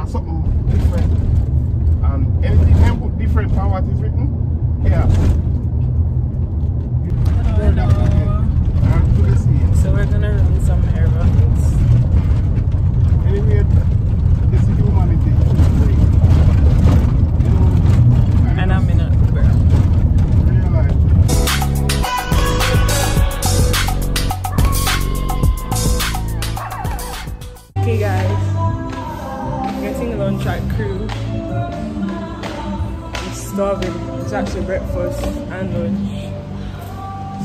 or something different. And anything different from what is written. Yeah. I'm lunch at crew. I'm starving. It's actually breakfast and lunch.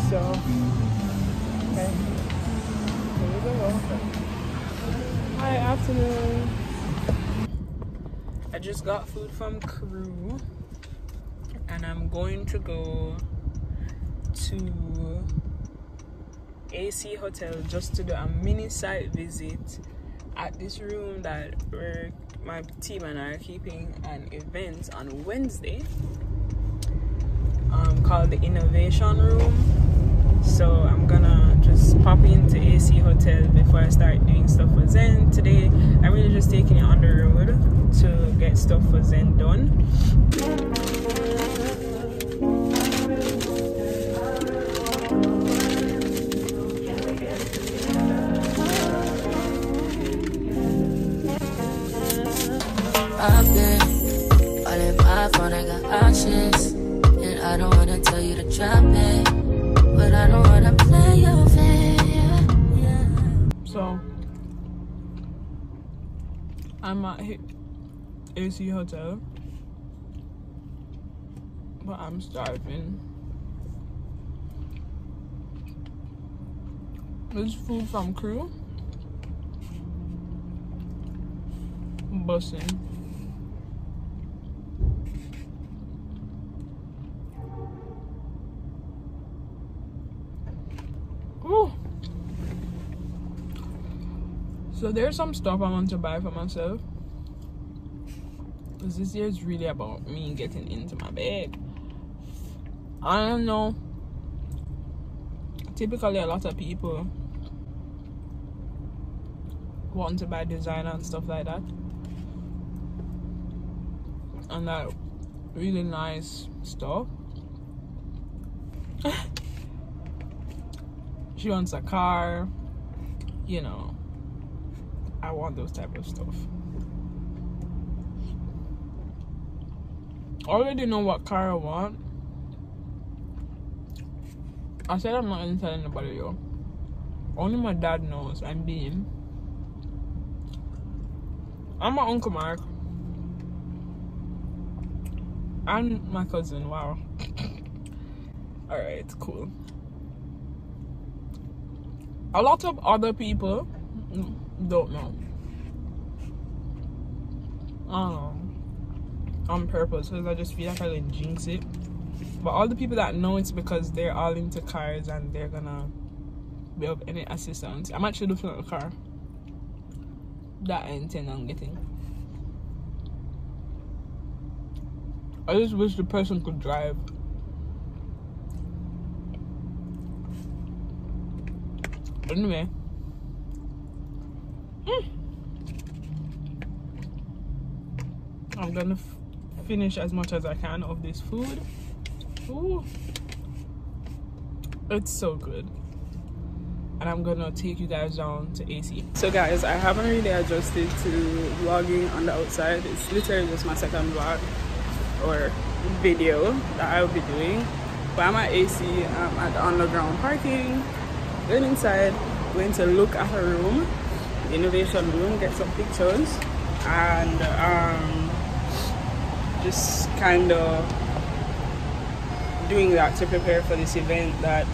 So, okay. Here we go. Hi, afternoon. I just got food from crew and I'm going to go to AC Hotel just to do a mini site visit at this room that we're, my team and I are keeping an event on Wednesday um, called the Innovation Room. So I'm gonna just pop into AC Hotel before I start doing stuff for Zen. Today I'm really just taking it on the road to get stuff for Zen done. In my phone, I got options. And I don't wanna tell you to drop it. But I don't wanna play your fair. Yeah. So I'm at AC Hotel, but I'm starving. This food from crew. Bussing. Ooh. So there's some stuff I want to buy for myself. Cause this year is really about me getting into my bag. I don't know. Typically, a lot of people want to buy designer and stuff like that, and that really nice stuff. she wants a car, you know. I want those type of stuff. I already know what car I want. I said I'm not gonna tell anybody yo. Only my dad knows I'm being. I'm my uncle Mark. And my cousin, wow. Alright, cool. A lot of other people mm, don't know. Um, on purpose because I just feel like I didn't jinx it. But all the people that know it's because they're all into cars and they're gonna be of any assistance. I'm actually looking at a car that I intend on getting. I just wish the person could drive. Anyway. I'm gonna finish as much as I can of this food. Ooh. It's so good. And I'm gonna take you guys down to AC. So guys, I haven't really adjusted to vlogging on the outside. It's literally just my second vlog or video that I'll be doing. But I'm at AC, I'm at the underground parking. Going inside, going to look at a room, the innovation room, get some pictures, and um, just kind of doing that to prepare for this event that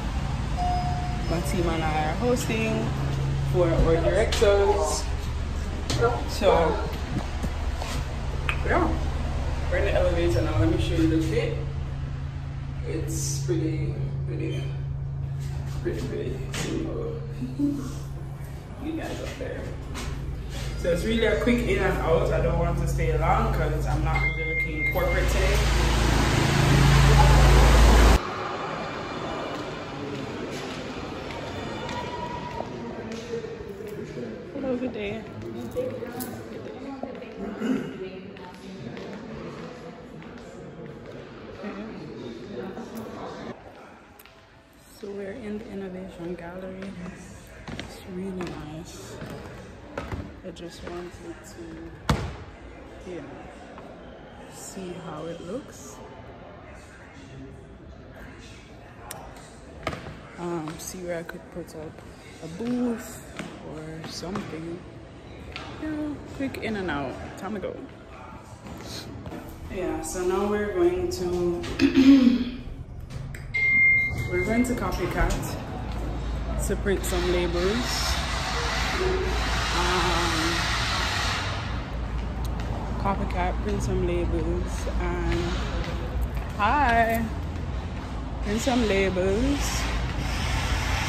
my team and I are hosting for our directors. So, yeah, we're in the elevator now. Let me show you the fit. It's pretty, pretty, pretty, pretty simple. you guys up there. So it's really a quick in and out. I don't want to stay long because I'm not being corporate today. Hello, good day. So we're in the Innovation Gallery. It's really nice. I just wanted to, you know, see how it looks. Um, see where I could put up a booth or something. You know, quick in and out. Time to go. Yeah, so now we're going to we're going to copycat to print some labels. Um, copycat, print some labels, and hi, print some labels,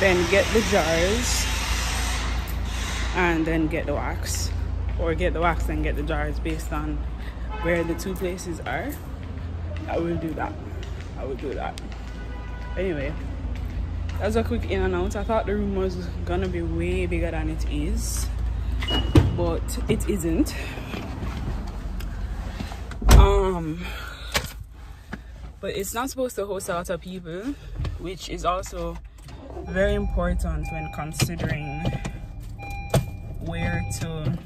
then get the jars, and then get the wax, or get the wax and get the jars based on where the two places are. I will do that. I will do that. Anyway, that's a quick in and out. I thought the room was gonna be way bigger than it is, but it isn't. Um, but it's not supposed to host a lot of people, which is also very important when considering where to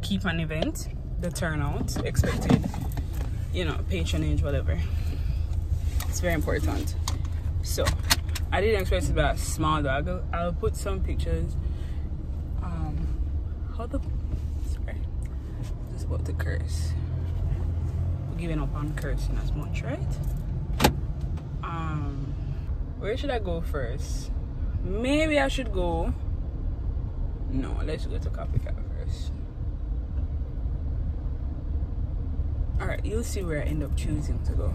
keep an event, the turnout, expected, you know, patronage, whatever. It's very important. So, I didn't expect it to be a small dog. I'll, put some pictures. Um, how the, about to curse. We're giving up on cursing as much, right? Um, where should I go first? Maybe I should go. No, let's go to Copycat first. Alright, you'll see where I end up choosing to go.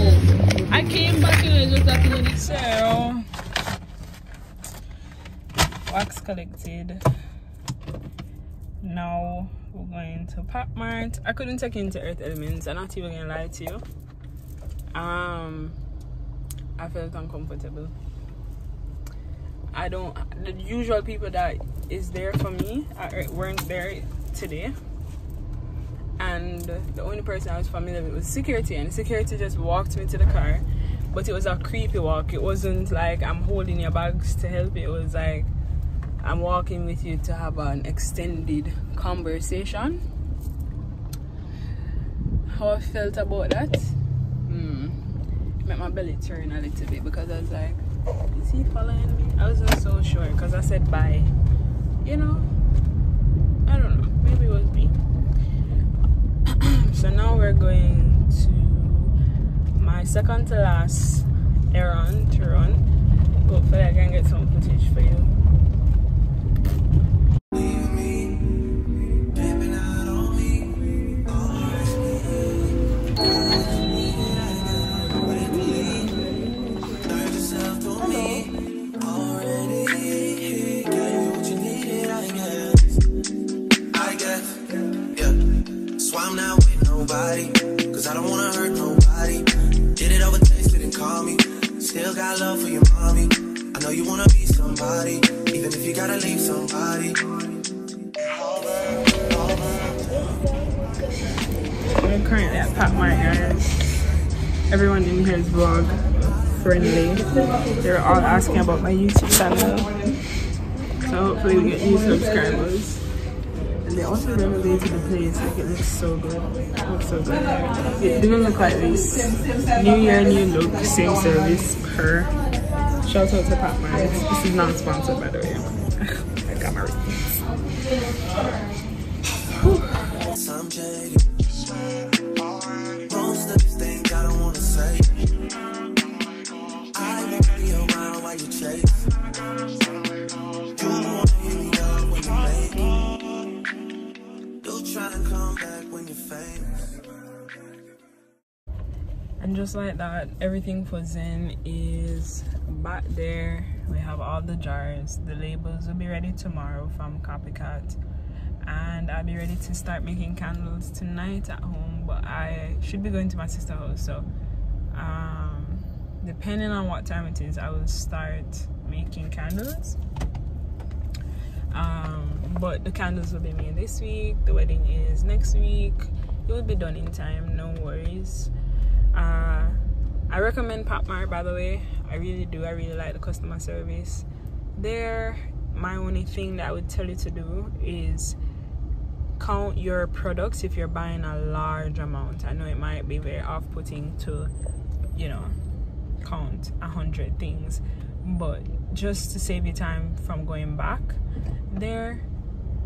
Came back I just that the cell. Wax collected. Now we're going to Pop Mart. I couldn't take into Earth Elements. I'm not even gonna lie to you. Um, I felt uncomfortable. I don't. The usual people that is there for me weren't there today, and the only person I was familiar with was security, and security just walked me to the car. But it was a creepy walk. It wasn't like I'm holding your bags to help. It was like I'm walking with you to have an extended conversation. How I felt about that? Hmm. Made my belly turn a little bit because I was like, is he following me? I wasn't so sure because I said bye. You know, I don't know. Maybe it was me. so now we're going my second to last errand to run. Hopefully, I can get some footage for you. Cause I don't wanna hurt nobody. Got love for your mommy. I know you wanna be somebody, even if you gotta leave somebody. We're currently at Pat Mart, guys. Everyone in here is vlog friendly. They're all asking about my YouTube channel. So hopefully we get new subscribers. And they also renovated place. Like it looks so good. It looks so good. It didn't look like this. New year, new look, same service per. Shout out to Pat Mart. This is not sponsored by the way. I got my ratings. And just like that, everything for Zen is back there. We have all the jars. The labels will be ready tomorrow from Copycat. And I'll be ready to start making candles tonight at home. But I should be going to my sister's house. So um, depending on what time it is, I will start making candles. Um, but the candles will be made this week. The wedding is next week. It will be done in time, no worries. Uh, I recommend Papmart by the way. I really do. I really like the customer service there. My only thing that I would tell you to do is count your products if you're buying a large amount. I know it might be very off-putting to, you know, count a hundred things, but just to save you time from going back there,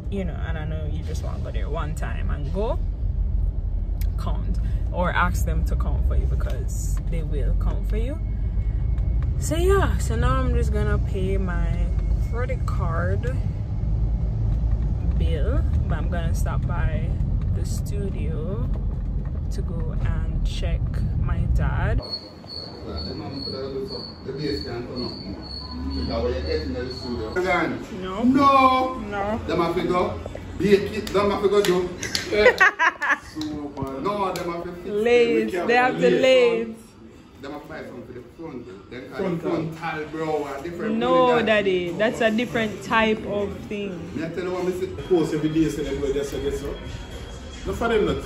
you know, and I know you just want to go there one time and go. Count or ask them to count for you because they will count for you. So yeah so now i'm just gonna pay my credit card bill but i'm gonna stop by the studio to go and check my dad no No! no Them have to go bake them have to go do. No, them have to fix lathe they have the lathe Them have to buy some for the front. Then front, front bro, no daddy that's a different type of thing tell you what, post every day so go just to get so. For them not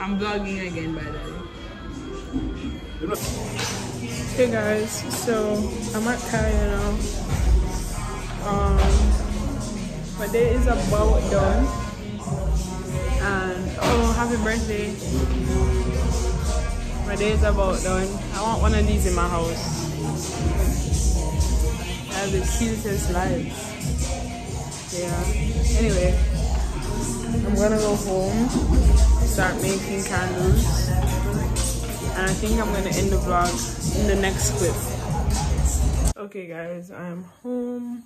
i'm vlogging again by the way Hey guys, so I'm at Kaya now. Um, my day is about done. And oh, happy birthday! My day is about done. I want one of these in my house. I have the cutest lights. Yeah. Anyway, I'm gonna go home, start making candles and I think I'm gonna end the vlog in the next clip. Okay guys, I'm home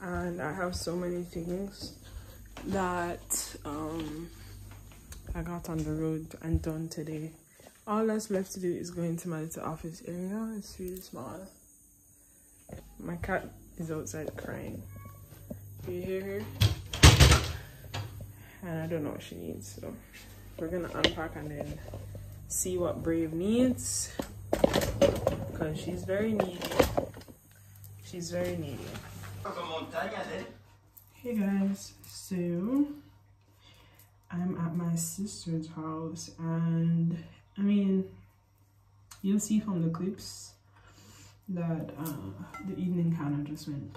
and I have so many things that um, I got on the road and done today. All that's left to do is go into my little office area. It's really small. My cat is outside crying. Do you hear her? And I don't know what she needs, so we're gonna unpack and then see what Brave needs because she's very needy. She's very needy. Hey guys, so I'm at my sister's house and I mean you'll see from the clips that uh, the evening kind of just went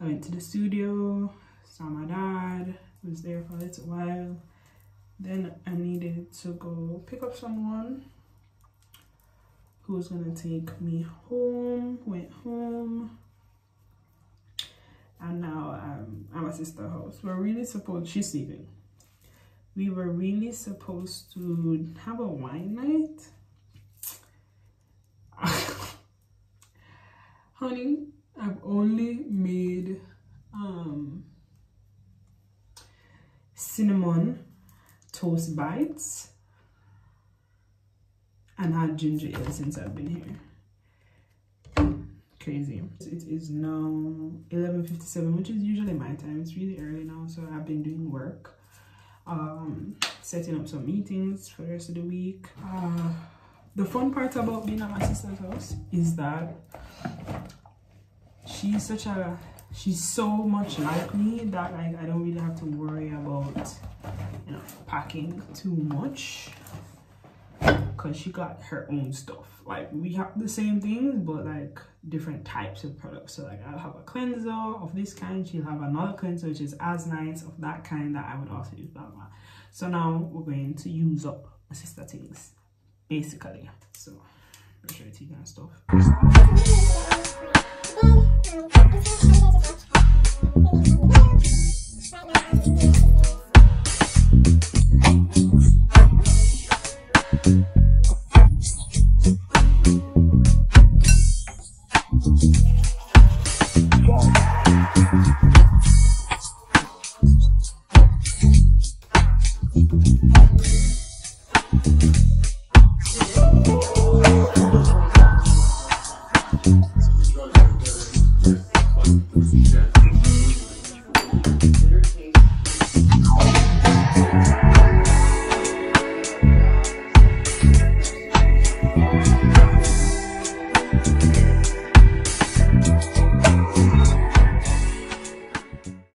I went to the studio, saw my dad, was there for a little while then I needed to go pick up someone who was gonna take me home. Went home, and now um, I'm at sister house. We're really supposed. She's sleeping. We were really supposed to have a wine night. Honey, I've only made um cinnamon toast bites and had ginger ale since I've been here. Crazy. It is now 11.57, which is usually my time. It's really early now, so I've been doing work. Um, setting up some meetings for the rest of the week. Uh, the fun part about being at my sister's house is that she's such a she's so much like me that like I don't really have to worry about you know packing too much. Because she got her own stuff. Like we have the same things but like different types of products. So like i'll have a cleanser of this kind. She'll have another cleanser which is as nice of that kind that i would also use blah blah so now we're going to use up my sister things basically. So brush your teeth and stuff So the